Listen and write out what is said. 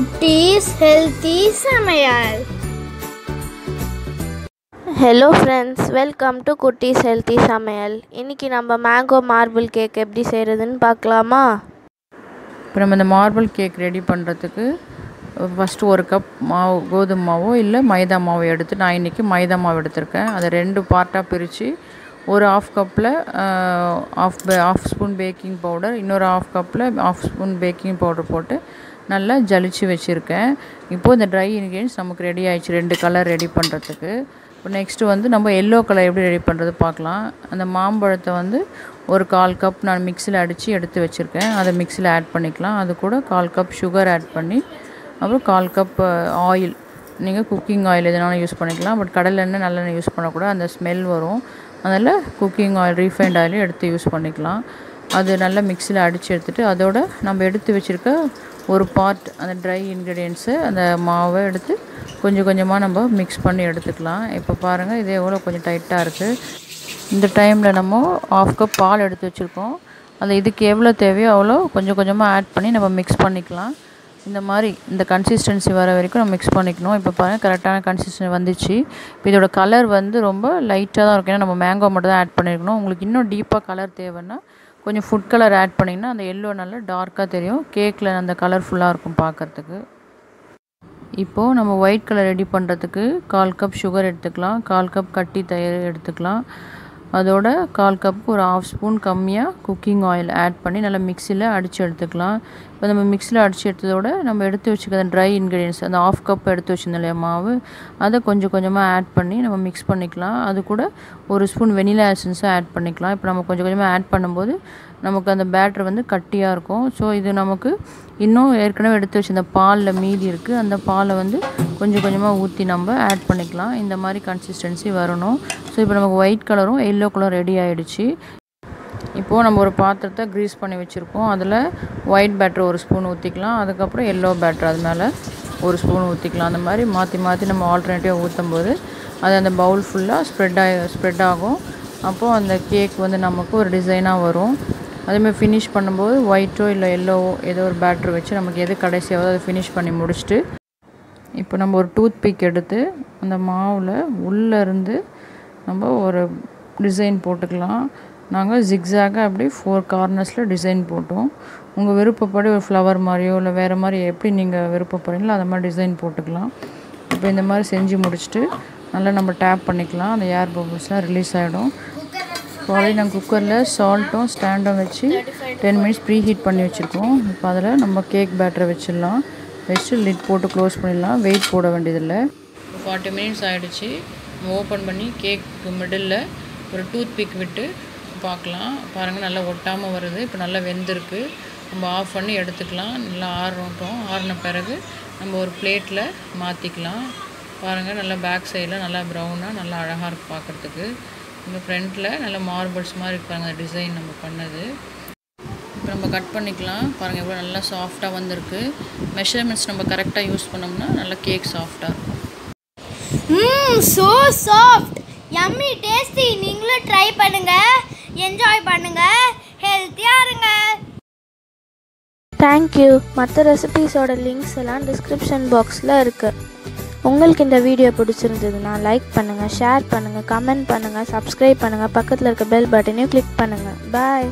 குட்டீஸ் ஹெல்த்தி சமையல் hello friends welcome to குட்டீஸ் ஹெல்த்தி சமையல் இன்றைக்கி நம்ம மேங்கோ மார்பிள் கேக் எப்படி செய்கிறதுன்னு பார்க்கலாமா? இப்போ நம்ம இந்த மார்பிள் கேக் ரெடி பண்ணுறதுக்கு ஃபஸ்ட்டு ஒரு கப் மாவு கோதுமை மாவோ இல்லை மைதா மாவு எடுத்து நான் இன்றைக்கி மைதா மாவு எடுத்திருக்கேன். அதை ரெண்டு பார்ட்டாக பிரித்து ஒரு ஆஃப் கப்பில் half half spoon baking powder இன்னொரு ஆஃப் கப்பில் ஆஃப் ஸ்பூன் பேக்கிங் பவுடர் போட்டு நல்லா ஜலிச்சு வச்சுருக்கேன். இப்போது இந்த ட்ரை இன்க்ரீடியன்ஸ் நமக்கு ரெடி ஆயிடுச்சு. ரெண்டு கலர் ரெடி பண்ணுறதுக்கு இப்போ நெக்ஸ்ட்டு வந்து நம்ம எல்லோ கலர் எப்படி ரெடி பண்ணுறது பார்க்கலாம். அந்த மாம்பழத்தை வந்து ஒரு கால் கப் நான் மிக்சியில் அடித்து எடுத்து வச்சுருக்கேன். அதை மிக்சியில் ஆட் பண்ணிக்கலாம். அது கூட கால் கப் சுகர் ஆட் பண்ணி அப்புறம் கால் கப் ஆயில் நீங்கள் குக்கிங் ஆயில் எதுனாலும் யூஸ் பண்ணிக்கலாம். பட் கடலெண்ணெய் நல்லெண்ணெய் யூஸ் பண்ணக்கூடாது. அந்த ஸ்மெல் வரும். அதனால் குக்கிங் ஆயில் ரீஃபைண்ட் ஆயிலும் எடுத்து யூஸ் பண்ணிக்கலாம். அது நல்லா மிக்சியில் அடித்து எடுத்துகிட்டு அதோட நம்ம எடுத்து வச்சுருக்க ஒரு பார்ட் அந்த ட்ரை இன்க்ரீடியன்ஸு அந்த மாவை எடுத்து கொஞ்சம் கொஞ்சமாக நம்ம மிக்ஸ் பண்ணி எடுத்துக்கலாம். இப்போ பாருங்கள் இதே எவ்வளோ கொஞ்சம் டைட்டாக இருக்குது இந்த டைமில் நம்ம ஆஃப் கப் பால் எடுத்து வச்சுருக்கோம். அந்த இதுக்கு எவ்வளோ தேவையோ அவ்வளோ கொஞ்சம் கொஞ்சமாக ஆட் பண்ணி நம்ம மிக்ஸ் பண்ணிக்கலாம். இந்த மாதிரி இந்த கன்சிஸ்டன்சி வர வரைக்கும் நம்ம மிக்ஸ் பண்ணிக்கணும். இப்போ பாருங்கள் கரெக்டான கன்சிஸ்டன்சி வந்துச்சு. இப்போ இதோட கலர் வந்து ரொம்ப லைட்டாக தான் இருக்கும். ஏன்னா நம்ம மேங்கோ மட்டும் தான் ஆட் பண்ணியிருக்கணும் உங்களுக்கு இன்னும் டீப்பாக கலர் தேவைன்னா கொஞ்சம் ஃபுட் கலர் ஆட் பண்ணிங்கன்னா அந்த எல்லோ நல்லா டார்க்காக தெரியும். கேக்கில் அந்த கலர்ஃபுல்லாக இருக்கும் பார்க்குறதுக்கு. இப்போது நம்ம ஒயிட் கலர் ரெடி பண்ணுறதுக்கு கால் கப் சுகர் எடுத்துக்கலாம். கால் கப் கட்டி தயிர் எடுத்துக்கலாம். அதோட கால் கப் ஒரு ஆஃப் ஸ்பூன் கம்மியாக குக்கிங் ஆயில் ஆட் பண்ணி நல்லா மிக்சியில் அடித்து எடுத்துக்கலாம். இப்போ நம்ம மிக்சியில் அடித்து எடுத்ததோட நம்ம எடுத்து வச்சுக்கிற ட்ரை இன்க்ரீடியன்ஸ் அந்த ஆஃப் கப் எடுத்து வச்சுருந்தோம் இல்லையா மாவு அதை கொஞ்சம் கொஞ்சமாக ஆட் பண்ணி நம்ம மிக்ஸ் பண்ணிக்கலாம். அது கூட ஒரு ஸ்பூன் வெனிலா எசன்ஸும் ஆட் பண்ணிக்கலாம். இப்போ நம்ம கொஞ்சம் கொஞ்சமாக ஆட் பண்ணும்போது நமக்கு அந்த பேட்டர் வந்து கட்டியாக இருக்கும். ஸோ இது நமக்கு இன்னும் ஏற்கனவே எடுத்து வச்சிருந்த பாலில் மீதி இருக்குது அந்த பாலை வந்து கொஞ்சம் கொஞ்சமாக ஊற்றி நம்ம ஆட் பண்ணிக்கலாம். இந்த மாதிரி கன்சிஸ்டன்சி வரணும். ஸோ இப்போ நமக்கு ஒயிட் கலரும் எல்லோ கலர் ரெடி ஆகிடுச்சு இப்போது நம்ம ஒரு பாத்திரத்தை க்ரீஸ் பண்ணி வச்சுருக்கோம். அதில் ஒயிட் பேட்டர் ஒரு ஸ்பூன் ஊற்றிக்கலாம் அதுக்கப்புறம் எல்லோ பேட்டர் அது மேலே ஒரு ஸ்பூன் ஊற்றிக்கலாம் அந்த மாதிரி மாற்றி மாற்றி நம்ம ஆல்டர்னேட்டிவாக ஊற்றும் போது அது அந்த பவுல் ஃபுல்லாக ஸ்ப்ரெட் ஆகி ஸ்ப்ரெட் ஆகும். அப்போது அந்த கேக் வந்து நமக்கு ஒரு டிசைனாக வரும். அதேமாதிரி ஃபினிஷ் பண்ணும்போது ஒயிட்டோ இல்லை எல்லோவோ ஏதோ ஒரு பேட்ரு வச்சு நமக்கு எது கடைசியாவது அதை ஃபினிஷ் பண்ணி முடிச்சுட்டு இப்போ நம்ம ஒரு டூத் பிக் எடுத்து அந்த மாவில் உள்ளேருந்து நம்ம ஒரு டிசைன் போட்டுக்கலாம். நாங்கள் ஜிக்ஸாக அப்படி ஃபோர் கார்னர்ஸில் டிசைன் போட்டோம். உங்கள் விருப்பப்படி ஒரு ஃப்ளவர் மாதிரியோ இல்லை வேறு மாதிரி எப்படி நீங்கள் விருப்பப்படுறீங்களோ அந்த மாதிரி டிசைன் போட்டுக்கலாம். இப்போ இந்த மாதிரி செஞ்சு முடிச்சுட்டு நல்லா நம்ம டேப் பண்ணிக்கலாம். அந்த ஏர் பபிள்ஸ்லாம் ரிலீஸ் ஆகிடும் ஆல்ரெடி நாங்கள் குக்கரில் சால்ட்டும் ஸ்டாண்டும் வச்சு டென் மினிட்ஸ் ப்ரீ ஹீட் பண்ணி வச்சுருக்கோம். இப்போ அதில் நம்ம கேக் பேட்டரை வச்சிடலாம். ஃபஸ்ட்டு லிட் போட்டு க்ளோஸ் பண்ணிடலாம். வெயிட் போட வேண்டியதில்லை. ஃபார்ட்டி மினிட்ஸ் ஆகிடுச்சு ஓப்பன் பண்ணி கேக்கு மிடில் ஒரு டூத் பிக் விட்டு பார்க்கலாம். பாருங்கள் நல்லா ஒட்டாமல் வருது. இப்போ நல்லா வெந்திருக்கு. நம்ம ஆஃப் பண்ணி எடுத்துக்கலாம். நல்லா ஆறட்டும். ஆறின பிறகு நம்ம ஒரு பிளேட்டில் மாற்றிக்கலாம் பாருங்கள் நல்லா பேக் சைடில் நல்லா ப்ரௌனாக நல்லா அழகாக இருக்குது பார்க்குறதுக்கு. இந்த ஃப்ரண்ட்டில் நல்லா மார்பிள்ஸ் மாதிரி இருப்பாங்க டிசைன் நம்ம பண்ணது. இப்போ நம்ம கட் பண்ணிக்கலாம். பாருங்கள் எவ்வளோ நல்லா சாஃப்டாக வந்திருக்கு. மெஷர்மெண்ட்ஸ் நம்ம கரெக்டாக யூஸ் பண்ணோம்னா நல்லா கேக் சாஃப்டாக இருக்கும். Hmm so soft yummy tasty நீங்களும் ட்ரை பண்ணுங்க. என்ஜாய் பண்ணுங்க. ஹெல்த்தியாக இருங்க. தேங்க்யூ மற்ற ரெசிபீஸோட லிங்க்ஸ் எல்லாம் டிஸ்கிரிப்ஷன் பாக்ஸில் இருக்குது உங்களுக்கு இந்த வீடியோ பிடிச்சிருந்ததுன்னா லைக் பண்ணுங்கள் ஷேர் பண்ணுங்கள் கமெண்ட் பண்ணுங்கள் சப்ஸ்கிரைப் பண்ணுங்கள் பக்கத்தில் இருக்க பெல் பட்டனையும் கிளிக் பண்ணுங்கள் பாய்